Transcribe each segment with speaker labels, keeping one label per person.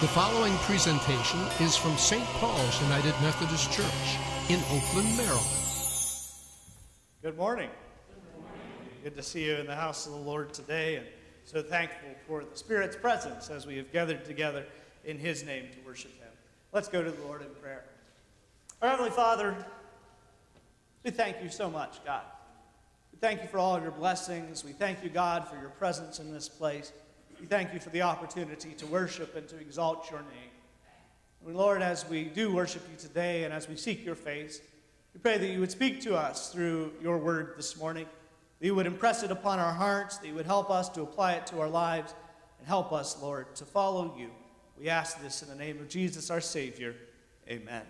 Speaker 1: The following presentation is from St. Paul's United Methodist Church in Oakland, Maryland.
Speaker 2: Good morning. Good to see you in the house of the Lord today, and so thankful for the Spirit's presence as we have gathered together in His name to worship Him. Let's go to the Lord in prayer. Our Heavenly Father, we thank you so much, God. We thank you for all of your blessings. We thank you, God, for your presence in this place. We thank you for the opportunity to worship and to exalt your name. And Lord, as we do worship you today and as we seek your face, we pray that you would speak to us through your word this morning, that you would impress it upon our hearts, that you would help us to apply it to our lives, and help us, Lord, to follow you. We ask this in the name of Jesus, our Savior. Amen.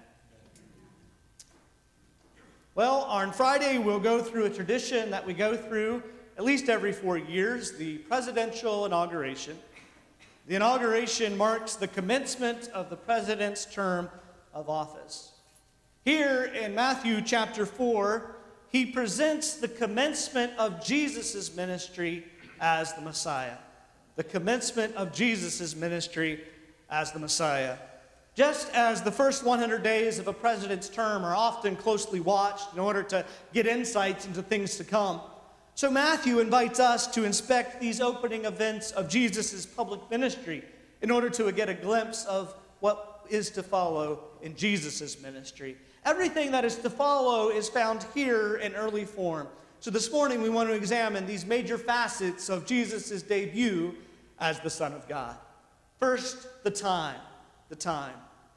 Speaker 2: Well, on Friday, we'll go through a tradition that we go through at least every four years, the presidential inauguration. The inauguration marks the commencement of the president's term of office. Here in Matthew chapter 4, he presents the commencement of Jesus' ministry as the Messiah. The commencement of Jesus' ministry as the Messiah. Just as the first 100 days of a president's term are often closely watched in order to get insights into things to come, so Matthew invites us to inspect these opening events of Jesus' public ministry in order to get a glimpse of what is to follow in Jesus' ministry. Everything that is to follow is found here in early form. So this morning we want to examine these major facets of Jesus' debut as the Son of God. First, the time. The time.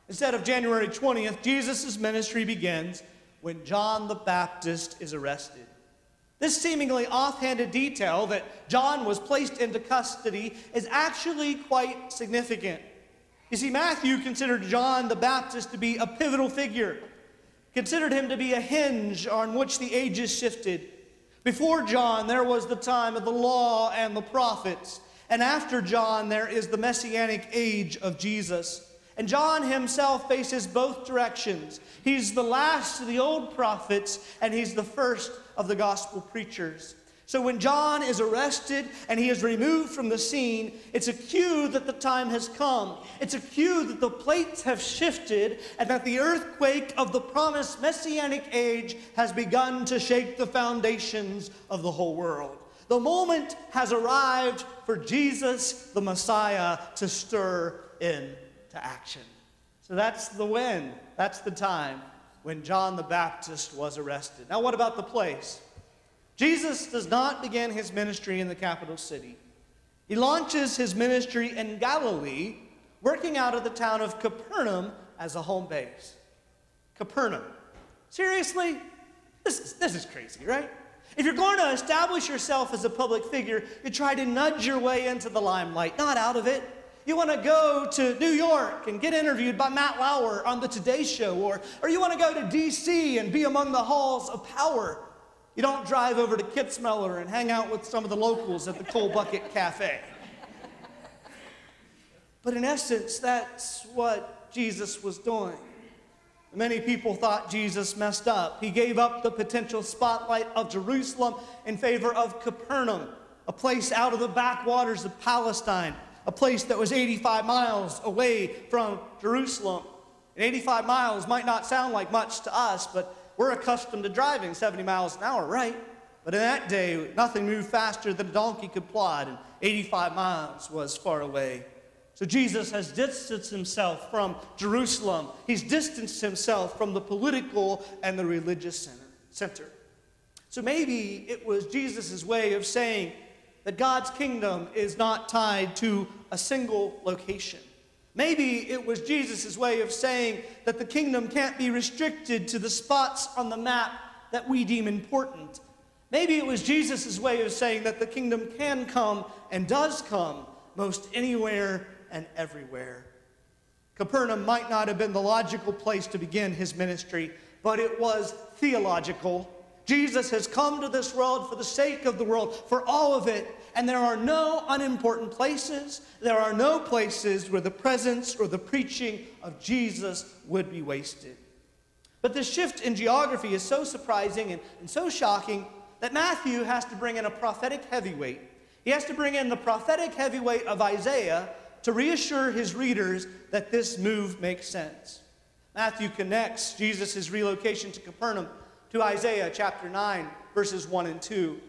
Speaker 2: Instead of January 20th, Jesus' ministry begins when John the Baptist is arrested. This seemingly offhanded detail that John was placed into custody is actually quite significant. You see, Matthew considered John the Baptist to be a pivotal figure, considered him to be a hinge on which the ages shifted. Before John, there was the time of the law and the prophets, and after John, there is the messianic age of Jesus. And John himself faces both directions. He's the last of the old prophets, and he's the first of the gospel preachers. So when John is arrested and he is removed from the scene, it's a cue that the time has come. It's a cue that the plates have shifted and that the earthquake of the promised messianic age has begun to shake the foundations of the whole world. The moment has arrived for Jesus, the Messiah, to stir into action. So that's the when, that's the time when John the Baptist was arrested. Now, what about the place? Jesus does not begin his ministry in the capital city. He launches his ministry in Galilee, working out of the town of Capernaum as a home base. Capernaum. Seriously? This is, this is crazy, right? If you're going to establish yourself as a public figure, you try to nudge your way into the limelight, not out of it. You want to go to New York and get interviewed by Matt Lauer on the Today Show, or, or you want to go to D.C. and be among the halls of power. You don't drive over to Kitzmiller and hang out with some of the locals at the Coal Bucket Cafe. But in essence, that's what Jesus was doing. Many people thought Jesus messed up. He gave up the potential spotlight of Jerusalem in favor of Capernaum, a place out of the backwaters of Palestine a place that was 85 miles away from Jerusalem. And 85 miles might not sound like much to us, but we're accustomed to driving 70 miles an hour, right? But in that day, nothing moved faster than a donkey could plod, and 85 miles was far away. So Jesus has distanced himself from Jerusalem. He's distanced himself from the political and the religious center. So maybe it was Jesus' way of saying, that God's kingdom is not tied to a single location. Maybe it was Jesus' way of saying that the kingdom can't be restricted to the spots on the map that we deem important. Maybe it was Jesus' way of saying that the kingdom can come and does come most anywhere and everywhere. Capernaum might not have been the logical place to begin his ministry, but it was theological Jesus has come to this world for the sake of the world, for all of it. And there are no unimportant places. There are no places where the presence or the preaching of Jesus would be wasted. But this shift in geography is so surprising and, and so shocking that Matthew has to bring in a prophetic heavyweight. He has to bring in the prophetic heavyweight of Isaiah to reassure his readers that this move makes sense. Matthew connects Jesus' relocation to Capernaum to Isaiah chapter 9, verses 1 and 2.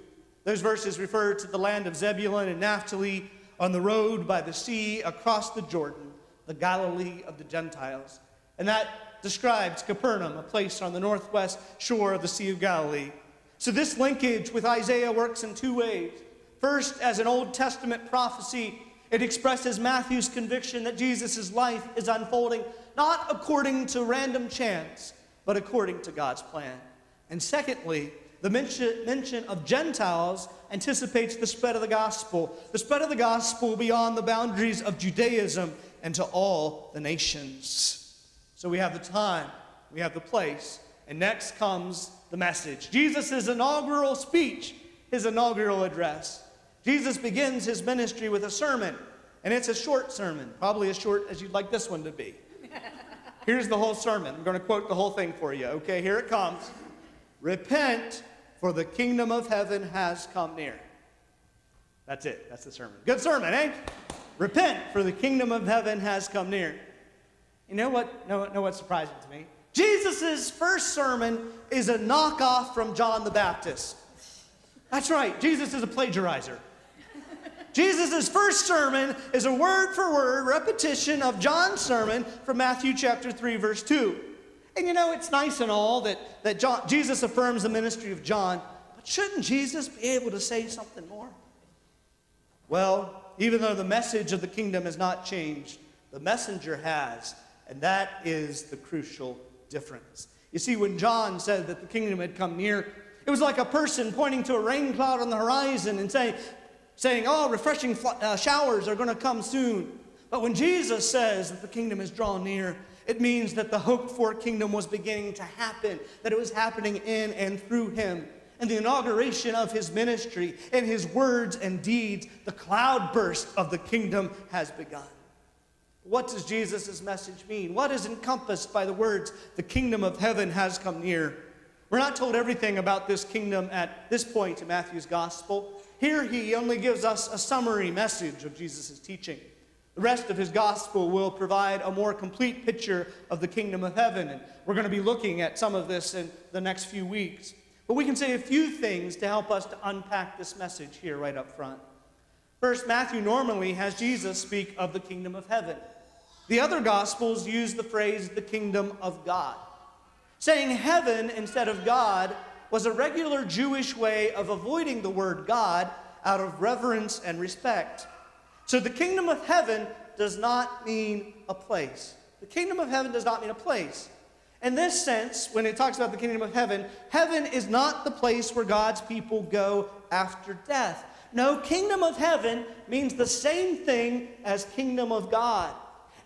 Speaker 2: Those verses refer to the land of Zebulun and Naphtali on the road by the sea across the Jordan, the Galilee of the Gentiles. And that describes Capernaum, a place on the northwest shore of the Sea of Galilee. So this linkage with Isaiah works in two ways. First, as an Old Testament prophecy, it expresses Matthew's conviction that Jesus' life is unfolding not according to random chance, but according to God's plan. And secondly, the mention, mention of Gentiles anticipates the spread of the gospel, the spread of the gospel beyond the boundaries of Judaism and to all the nations. So we have the time, we have the place, and next comes the message. Jesus' inaugural speech, his inaugural address. Jesus begins his ministry with a sermon, and it's a short sermon, probably as short as you'd like this one to be. Here's the whole sermon. I'm going to quote the whole thing for you. Okay, here it comes. Repent, for the kingdom of heaven has come near. That's it. That's the sermon. Good sermon, eh? Repent, for the kingdom of heaven has come near. You know what? Know, know what's surprising to me? Jesus' first sermon is a knockoff from John the Baptist. That's right, Jesus is a plagiarizer. Jesus' first sermon is a word for word repetition of John's sermon from Matthew chapter 3, verse 2. And you know, it's nice and all that, that John, Jesus affirms the ministry of John, but shouldn't Jesus be able to say something more? Well, even though the message of the kingdom has not changed, the messenger has, and that is the crucial difference. You see, when John said that the kingdom had come near, it was like a person pointing to a rain cloud on the horizon and saying, saying Oh, refreshing uh, showers are going to come soon. But when Jesus says that the kingdom is drawn near, it means that the hoped for kingdom was beginning to happen, that it was happening in and through him. And the inauguration of his ministry and his words and deeds, the cloudburst of the kingdom has begun. What does Jesus' message mean? What is encompassed by the words, the kingdom of heaven has come near? We're not told everything about this kingdom at this point in Matthew's gospel. Here he only gives us a summary message of Jesus' teaching. The rest of his gospel will provide a more complete picture of the kingdom of heaven, and we're going to be looking at some of this in the next few weeks. But we can say a few things to help us to unpack this message here right up front. First, Matthew normally has Jesus speak of the kingdom of heaven. The other gospels use the phrase the kingdom of God. Saying heaven instead of God was a regular Jewish way of avoiding the word God out of reverence and respect. So the kingdom of heaven does not mean a place. The kingdom of heaven does not mean a place. In this sense, when it talks about the kingdom of heaven, heaven is not the place where God's people go after death. No, kingdom of heaven means the same thing as kingdom of God.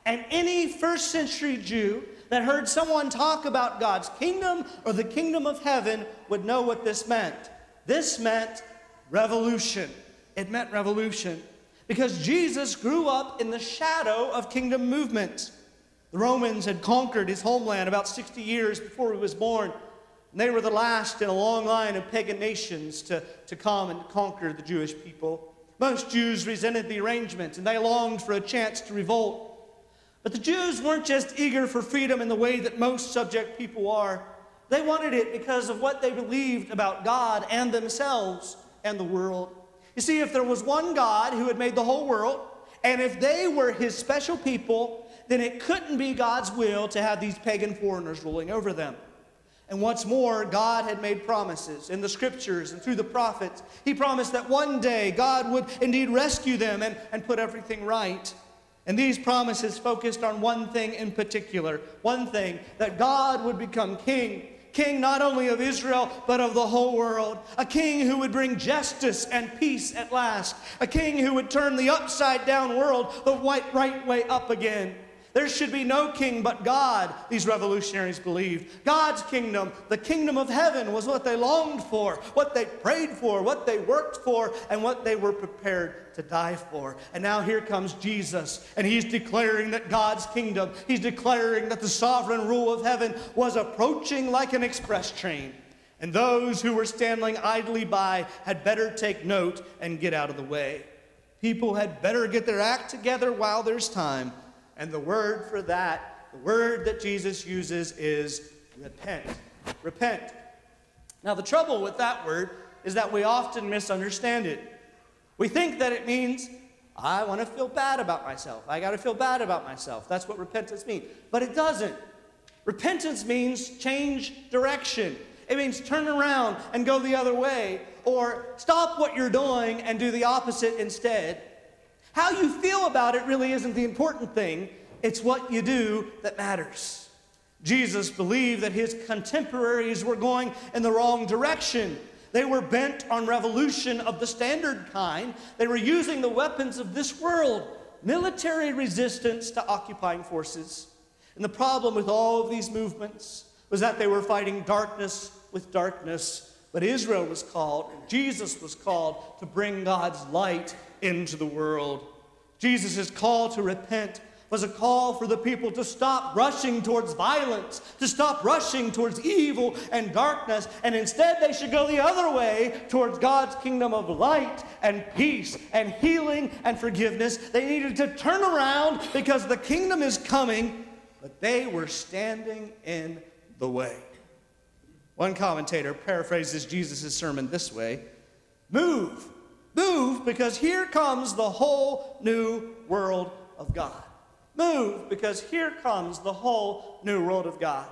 Speaker 2: And any first century Jew that heard someone talk about God's kingdom or the kingdom of heaven would know what this meant. This meant revolution. It meant revolution because Jesus grew up in the shadow of kingdom movements. The Romans had conquered his homeland about 60 years before he was born. And they were the last in a long line of pagan nations to, to come and conquer the Jewish people. Most Jews resented the arrangement and they longed for a chance to revolt. But the Jews weren't just eager for freedom in the way that most subject people are. They wanted it because of what they believed about God and themselves and the world. You see, if there was one God who had made the whole world, and if they were his special people, then it couldn't be God's will to have these pagan foreigners ruling over them. And what's more, God had made promises in the scriptures and through the prophets. He promised that one day God would indeed rescue them and, and put everything right. And these promises focused on one thing in particular one thing that God would become king king not only of Israel, but of the whole world. A king who would bring justice and peace at last. A king who would turn the upside down world the white right way up again. There should be no king but God, these revolutionaries believed. God's kingdom, the kingdom of heaven, was what they longed for, what they prayed for, what they worked for, and what they were prepared to die for. And now here comes Jesus, and he's declaring that God's kingdom, he's declaring that the sovereign rule of heaven was approaching like an express train. And those who were standing idly by had better take note and get out of the way. People had better get their act together while there's time. And the word for that, the word that Jesus uses is repent. Repent. Now, the trouble with that word is that we often misunderstand it. We think that it means, I want to feel bad about myself. I got to feel bad about myself. That's what repentance means. But it doesn't. Repentance means change direction. It means turn around and go the other way, or stop what you're doing and do the opposite instead. How you feel about it really isn't the important thing, it's what you do that matters. Jesus believed that his contemporaries were going in the wrong direction. They were bent on revolution of the standard kind. They were using the weapons of this world, military resistance to occupying forces. And the problem with all of these movements was that they were fighting darkness with darkness. But Israel was called, Jesus was called to bring God's light into the world. Jesus' call to repent was a call for the people to stop rushing towards violence, to stop rushing towards evil and darkness, and instead they should go the other way towards God's kingdom of light and peace and healing and forgiveness. They needed to turn around because the kingdom is coming, but they were standing in the way. One commentator paraphrases Jesus' sermon this way Move, move, because here comes the whole new world of God. Move, because here comes the whole new world of God.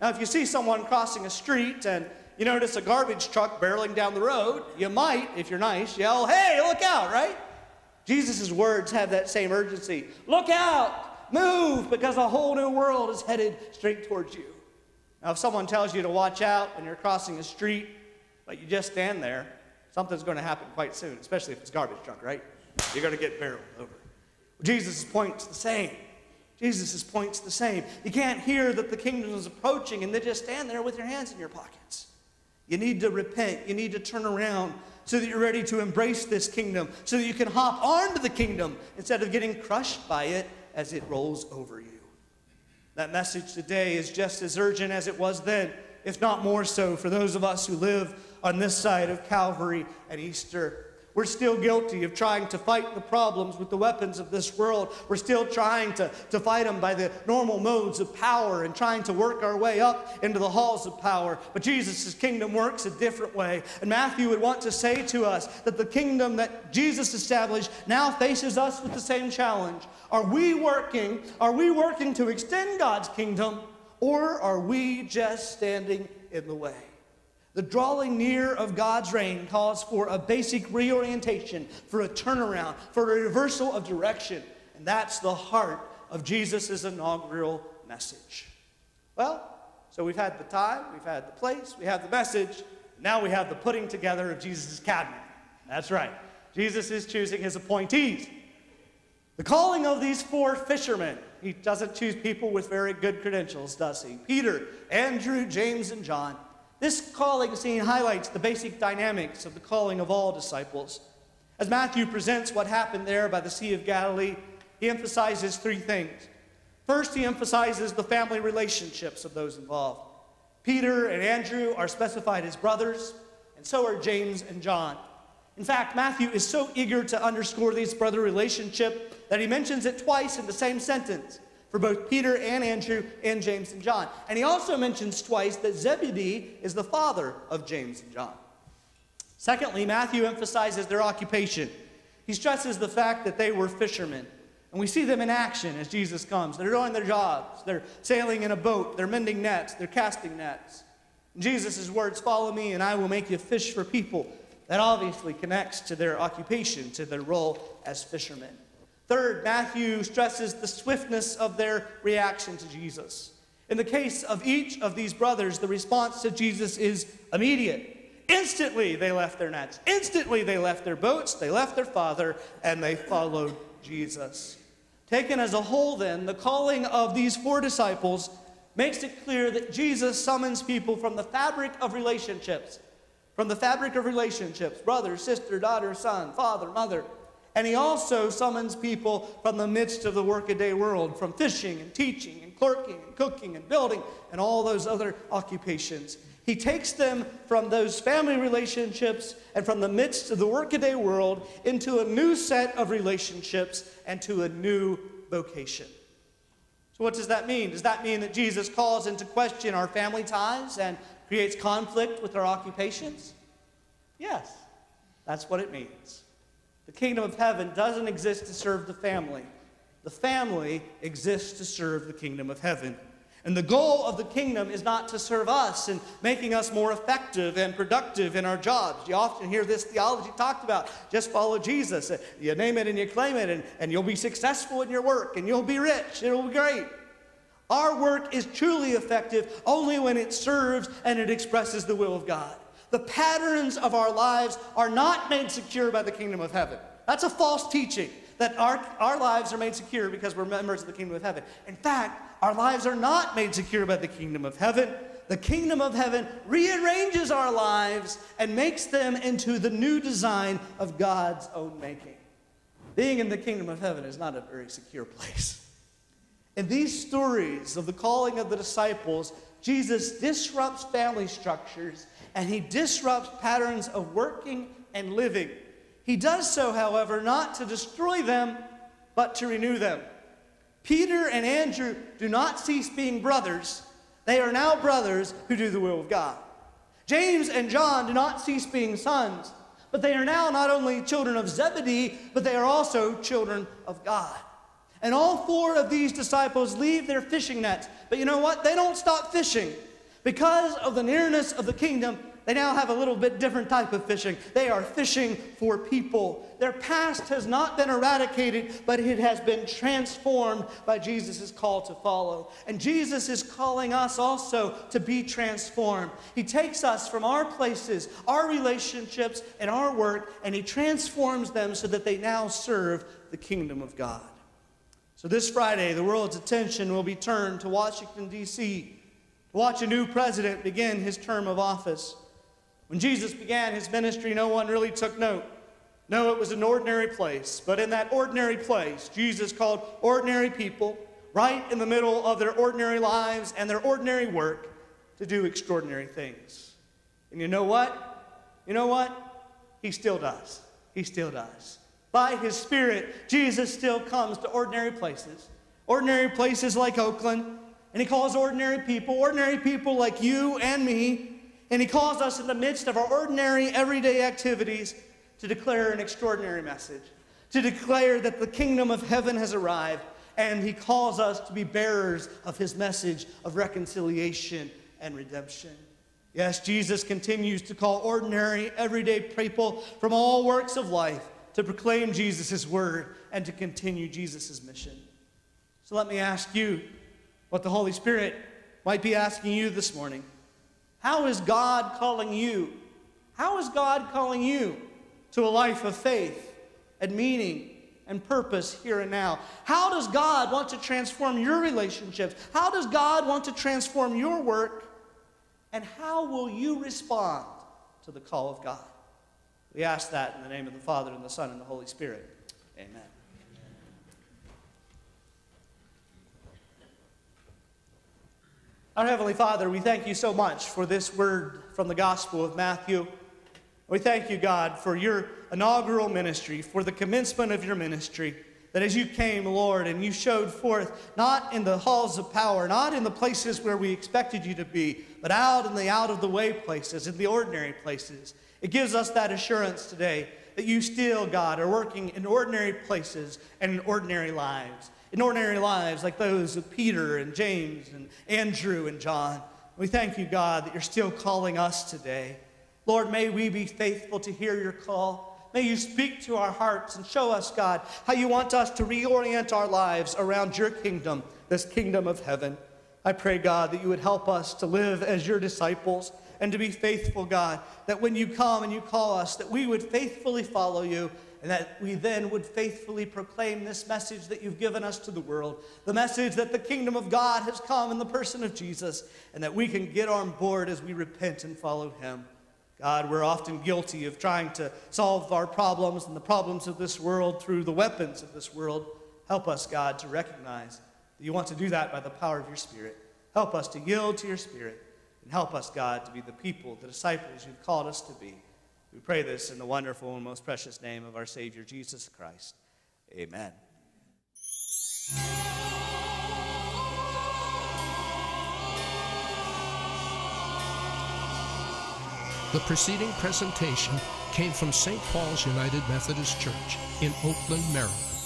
Speaker 2: Now, if you see someone crossing a street and you notice a garbage truck barreling down the road, you might, if you're nice, yell, Hey, look out, right? Jesus' words have that same urgency. Look out, move, because a whole new world is headed straight towards you. Now, if someone tells you to watch out when you're crossing a street, but you just stand there, something's going to happen quite soon, especially if it's garbage truck, right? You're going to get barreled over. Jesus' point's the same. Jesus' point's the same. You can't hear that the kingdom is approaching and then just stand there with your hands in your pockets. You need to repent. You need to turn around so that you're ready to embrace this kingdom, so that you can hop onto the kingdom instead of getting crushed by it as it rolls over you. That message today is just as urgent as it was then, if not more so, for those of us who live on this side of Calvary and Easter. We're still guilty of trying to fight the problems with the weapons of this world. We're still trying to, to fight them by the normal modes of power and trying to work our way up into the halls of power. But Jesus' kingdom works a different way. And Matthew would want to say to us that the kingdom that Jesus established now faces us with the same challenge. Are we working? Are we working to extend God's kingdom? Or are we just standing in the way? The drawing near of God's reign calls for a basic reorientation, for a turnaround, for a reversal of direction. And that's the heart of Jesus' inaugural message. Well, so we've had the time, we've had the place, we have the message. Now we have the putting together of Jesus' cabinet. That's right. Jesus is choosing his appointees. The calling of these four fishermen. He doesn't choose people with very good credentials, does he? Peter, Andrew, James, and John. This calling scene highlights the basic dynamics of the calling of all disciples. As Matthew presents what happened there by the Sea of Galilee, he emphasizes three things. First, he emphasizes the family relationships of those involved. Peter and Andrew are specified as brothers, and so are James and John. In fact, Matthew is so eager to underscore this brother relationship that he mentions it twice in the same sentence for both Peter and Andrew and James and John. And he also mentions twice that Zebedee is the father of James and John. Secondly, Matthew emphasizes their occupation. He stresses the fact that they were fishermen. And we see them in action as Jesus comes. They're doing their jobs. They're sailing in a boat. They're mending nets. They're casting nets. Jesus' words, follow me and I will make you fish for people. That obviously connects to their occupation, to their role as fishermen. Third, Matthew stresses the swiftness of their reaction to Jesus. In the case of each of these brothers, the response to Jesus is immediate. Instantly, they left their nets. Instantly, they left their boats, they left their father, and they followed Jesus. Taken as a whole, then, the calling of these four disciples makes it clear that Jesus summons people from the fabric of relationships, from the fabric of relationships brother, sister, daughter, son, father, mother and he also summons people from the midst of the workaday world, from fishing and teaching and clerking and cooking and building and all those other occupations. He takes them from those family relationships and from the midst of the workaday world into a new set of relationships and to a new vocation. So, what does that mean? Does that mean that Jesus calls into question our family ties and creates conflict with our occupations? Yes, that's what it means. The kingdom of heaven doesn't exist to serve the family, the family exists to serve the kingdom of heaven. And the goal of the kingdom is not to serve us and making us more effective and productive in our jobs. You often hear this theology talked about just follow Jesus. You name it and you claim it, and, and you'll be successful in your work and you'll be rich. It'll be great. Our work is truly effective only when it serves and it expresses the will of God. The patterns of our lives are not made secure by the kingdom of heaven. That's a false teaching that our, our lives are made secure because we're members of the kingdom of heaven. In fact, our lives are not made secure by the kingdom of heaven. The kingdom of heaven rearranges our lives and makes them into the new design of God's own making. Being in the kingdom of heaven is not a very secure place. In these stories of the calling of the disciples, Jesus disrupts family structures and he disrupts patterns of working and living. He does so, however, not to destroy them, but to renew them. Peter and Andrew do not cease being brothers. They are now brothers who do the will of God. James and John do not cease being sons, but they are now not only children of Zebedee, but they are also children of God. And all four of these disciples leave their fishing nets. But you know what? They don't stop fishing. Because of the nearness of the kingdom, they now have a little bit different type of fishing. They are fishing for people. Their past has not been eradicated, but it has been transformed by Jesus' call to follow. And Jesus is calling us also to be transformed. He takes us from our places, our relationships, and our work, and He transforms them so that they now serve the kingdom of God. So this Friday, the world's attention will be turned to Washington, D.C. to watch a new president begin his term of office. When Jesus began his ministry, no one really took note. No, it was an ordinary place. But in that ordinary place, Jesus called ordinary people right in the middle of their ordinary lives and their ordinary work to do extraordinary things. And you know what? You know what? He still does. He still does. By his Spirit, Jesus still comes to ordinary places, ordinary places like Oakland, and he calls ordinary people, ordinary people like you and me, and He calls us in the midst of our ordinary, everyday activities to declare an extraordinary message, to declare that the kingdom of heaven has arrived, and He calls us to be bearers of His message of reconciliation and redemption. Yes, Jesus continues to call ordinary, everyday people from all works of life to proclaim Jesus' word and to continue Jesus' mission. So let me ask you what the Holy Spirit might be asking you this morning. How is God calling you? How is God calling you to a life of faith and meaning and purpose here and now? How does God want to transform your relationships? How does God want to transform your work? And how will you respond to the call of God? We ask that in the name of the Father, and the Son, and the Holy Spirit. Amen. Our Heavenly Father, we thank you so much for this word from the Gospel of Matthew. We thank you, God, for your inaugural ministry, for the commencement of your ministry. That as you came, Lord, and you showed forth, not in the halls of power, not in the places where we expected you to be, but out in the out of the way places, in the ordinary places. It gives us that assurance today that you still, God, are working in ordinary places and in ordinary lives in ordinary lives like those of Peter and James and Andrew and John. We thank you, God, that you're still calling us today. Lord, may we be faithful to hear your call. May you speak to our hearts and show us, God, how you want us to reorient our lives around your kingdom, this kingdom of heaven. I pray, God, that you would help us to live as your disciples and to be faithful, God, that when you come and you call us, that we would faithfully follow you and that we then would faithfully proclaim this message that you've given us to the world the message that the kingdom of God has come in the person of Jesus, and that we can get on board as we repent and follow him. God, we're often guilty of trying to solve our problems and the problems of this world through the weapons of this world. Help us, God, to recognize that you want to do that by the power of your Spirit. Help us to yield to your Spirit. And help us, God, to be the people, the disciples you've called us to be. We pray this in the wonderful and most precious name of our Savior, Jesus Christ. Amen.
Speaker 1: The preceding presentation came from St. Paul's United Methodist Church in Oakland, Maryland.